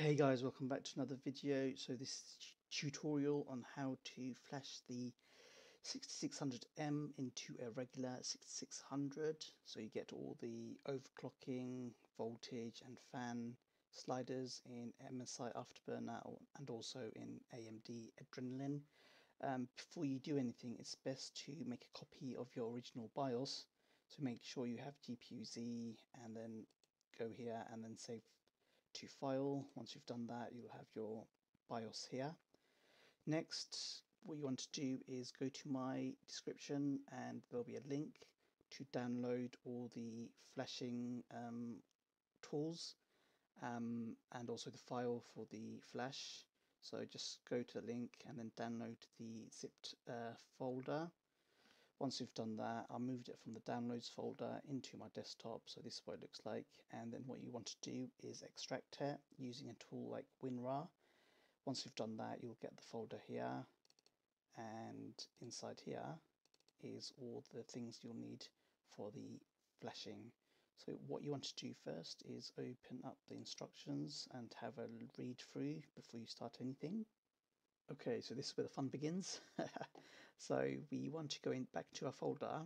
Hey guys, welcome back to another video. So this is tutorial on how to flash the 6600M into a regular 6600. So you get all the overclocking, voltage and fan sliders in MSI Afterburner and also in AMD Adrenalin. Um, before you do anything, it's best to make a copy of your original BIOS. So make sure you have GPU-Z and then go here and then save to file. Once you've done that, you'll have your BIOS here. Next, what you want to do is go to my description and there'll be a link to download all the flashing um, tools um, and also the file for the flash. So just go to the link and then download the zipped uh, folder. Once you've done that, I moved it from the downloads folder into my desktop. So this is what it looks like. And then what you want to do is extract it using a tool like WinRAR. Once you've done that, you'll get the folder here. And inside here is all the things you'll need for the flashing. So what you want to do first is open up the instructions and have a read through before you start anything. Okay, so this is where the fun begins. so we want to go in back to our folder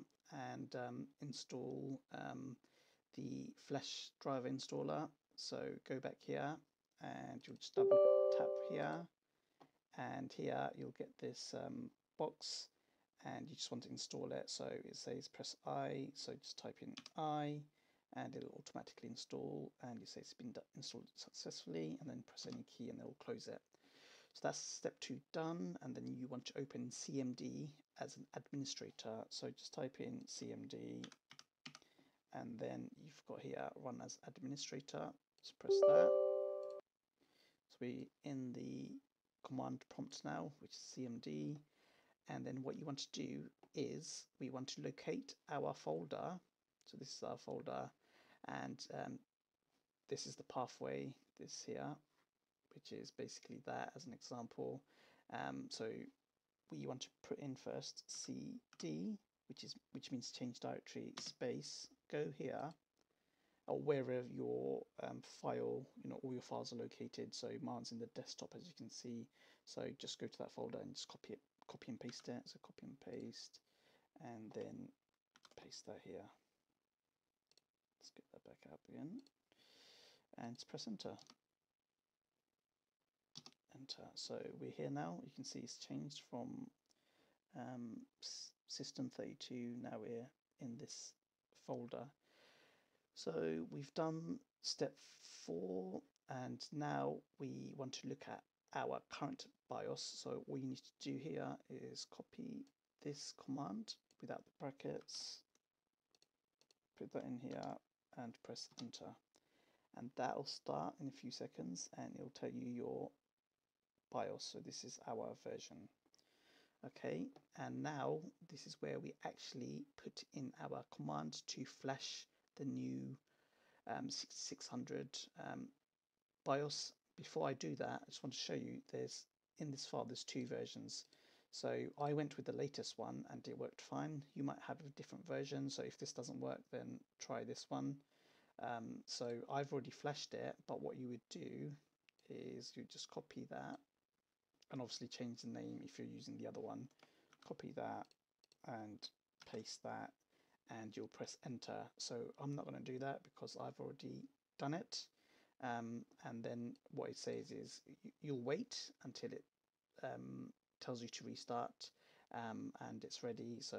and um, install um, the flash driver installer. So go back here and you'll just double tap here and here you'll get this um, box and you just want to install it. So it says press I, so just type in I and it'll automatically install and you say it's been installed successfully and then press any key and it will close it. So that's step two done, and then you want to open CMD as an administrator. So just type in CMD, and then you've got here run as administrator. Just press that. So we're in the command prompt now, which is CMD. And then what you want to do is we want to locate our folder. So this is our folder, and um, this is the pathway, this here which is basically that as an example. Um, so we want to put in first cd, which is which means change directory space. Go here, or wherever your um, file, you know, all your files are located. So mine's in the desktop, as you can see. So just go to that folder and just copy it, copy and paste it. So copy and paste, and then paste that here. Let's get that back up again, and press enter enter. So we're here now. You can see it's changed from um, system 32. Now we're in this folder. So we've done step four and now we want to look at our current BIOS. So all you need to do here is copy this command without the brackets, put that in here and press enter. And that'll start in a few seconds and it'll tell you your BIOS. So this is our version. Okay, and now this is where we actually put in our command to flash the new um, 6600 um, BIOS. Before I do that, I just want to show you there's in this file there's two versions. So I went with the latest one and it worked fine. You might have a different version, so if this doesn't work, then try this one. Um, so I've already flashed it, but what you would do is you just copy that and obviously change the name if you're using the other one. Copy that and paste that and you'll press enter. So I'm not going to do that because I've already done it. Um, and then what it says is you'll wait until it um, tells you to restart um, and it's ready. So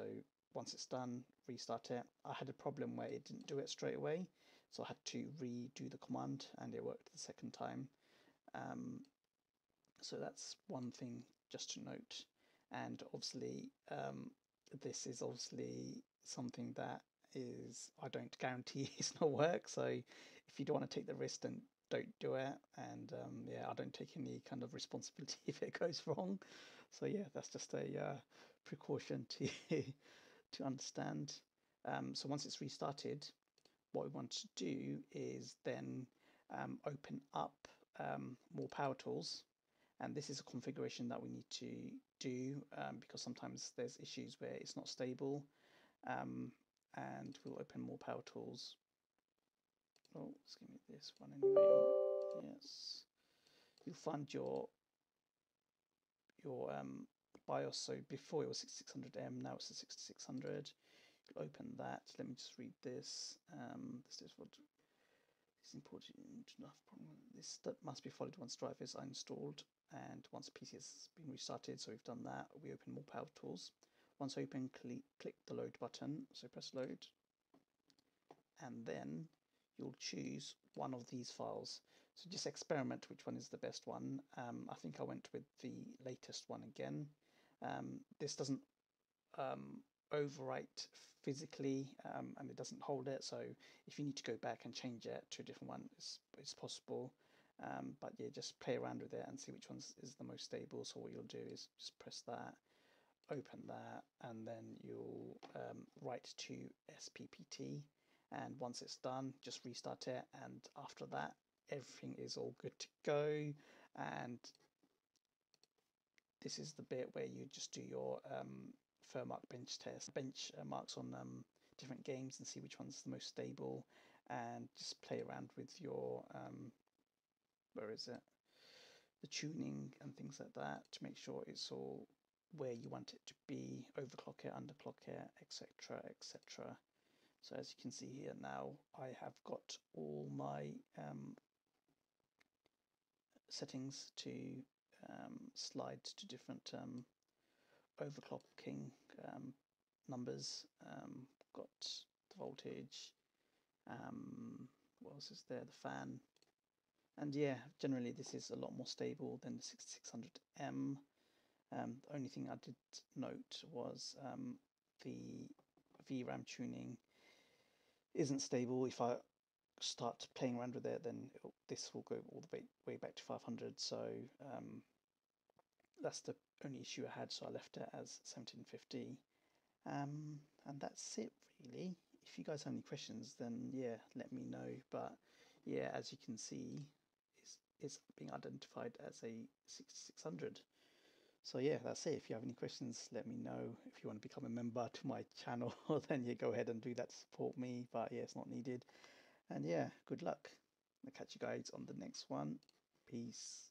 once it's done restart it. I had a problem where it didn't do it straight away so I had to redo the command and it worked the second time. Um, so that's one thing just to note. And obviously, um, this is obviously something that is I don't guarantee it's not work. So if you don't want to take the risk, then don't do it. And um, yeah, I don't take any kind of responsibility if it goes wrong. So yeah, that's just a uh, precaution to to understand. Um, so once it's restarted, what we want to do is then um, open up um, more power tools and this is a configuration that we need to do um, because sometimes there's issues where it's not stable um, and we'll open more power tools oh give me this one anyway yes you'll find your your um, BIOS. So before it was 6600M, now it's a 6600. You'll open that. Let me just read this. Um, this is what is important enough. This step must be followed once drivers are installed and once PC has been restarted. So we've done that. We open more power tools. Once open, cl click the load button. So press load, and then you'll choose one of these files. So just experiment which one is the best one. Um, I think I went with the latest one again. Um, this doesn't um, overwrite physically um, and it doesn't hold it. So if you need to go back and change it to a different one, it's, it's possible. Um, but yeah, just play around with it and see which one is the most stable. So what you'll do is just press that, open that, and then you'll um, write to SPPT. And once it's done, just restart it. And after that, everything is all good to go. And this is the bit where you just do your um, Furmark bench test, bench uh, marks on um, different games and see which one's the most stable and just play around with your, um, where is it, the tuning and things like that to make sure it's all where you want it to be, overclock it, underclock it, etc, etc. So as you can see here now, I have got all my um, settings to um, slide to different um, overclocking um, numbers. Um, got the voltage. Um, what else is there? The fan. And yeah, generally this is a lot more stable than the 6600M. Um, the only thing I did note was um, the VRAM tuning isn't stable. If I start playing around with it, then this will go all the way, way back to 500. So um, that's the only issue I had, so I left it as 1750. Um, and that's it really. If you guys have any questions, then yeah, let me know. But yeah, as you can see, it's, it's being identified as a 6600. So yeah, that's it. If you have any questions, let me know. If you want to become a member to my channel, then you go ahead and do that to support me. But yeah, it's not needed. And yeah, good luck. I'll catch you guys on the next one. Peace.